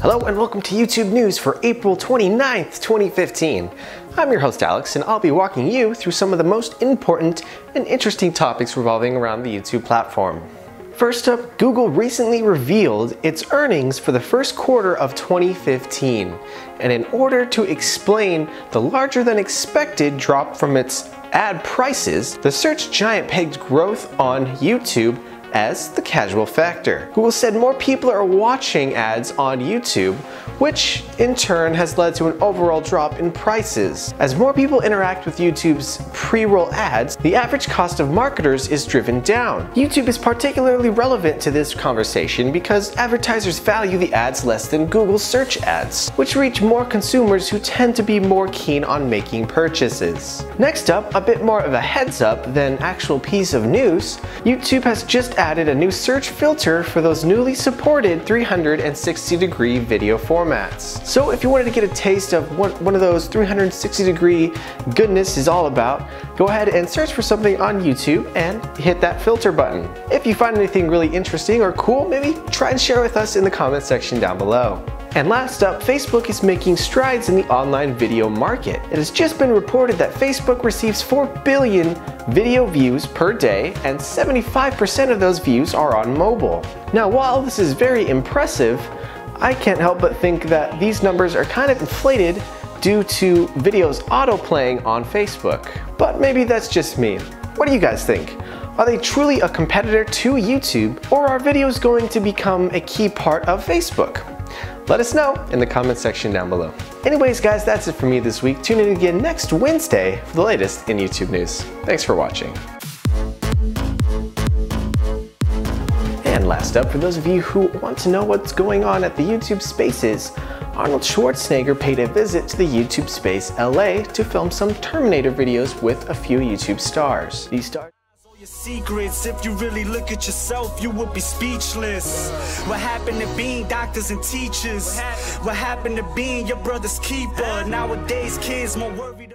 Hello and welcome to YouTube News for April 29th, 2015. I'm your host Alex and I'll be walking you through some of the most important and interesting topics revolving around the YouTube platform. First up, Google recently revealed its earnings for the first quarter of 2015. And in order to explain the larger than expected drop from its ad prices, the search giant pegged growth on YouTube as the casual factor. Google said more people are watching ads on YouTube, which in turn has led to an overall drop in prices. As more people interact with YouTube's pre-roll ads, the average cost of marketers is driven down. YouTube is particularly relevant to this conversation because advertisers value the ads less than Google search ads, which reach more consumers who tend to be more keen on making purchases. Next up, a bit more of a heads up than actual piece of news, YouTube has just added a new search filter for those newly supported 360 degree video formats. So if you wanted to get a taste of what one of those 360 degree goodness is all about, go ahead and search for something on YouTube and hit that filter button. If you find anything really interesting or cool, maybe try and share with us in the comment section down below. And last up, Facebook is making strides in the online video market. It has just been reported that Facebook receives 4 billion video views per day and 75% of those views are on mobile. Now while this is very impressive, I can't help but think that these numbers are kind of inflated due to videos autoplaying on Facebook. But maybe that's just me. What do you guys think? Are they truly a competitor to YouTube or are videos going to become a key part of Facebook? Let us know in the comment section down below. Anyways guys, that's it for me this week. Tune in again next Wednesday for the latest in YouTube news. Thanks for watching. Last up, for those of you who want to know what's going on at the YouTube Spaces, Arnold Schwarzenegger paid a visit to the YouTube Space LA to film some Terminator videos with a few YouTube stars. These stars your secrets. If you really look at yourself, you would be speechless. What happened to being doctors and teachers? What happened to being your brother's keeper? Nowadays, kids more worried.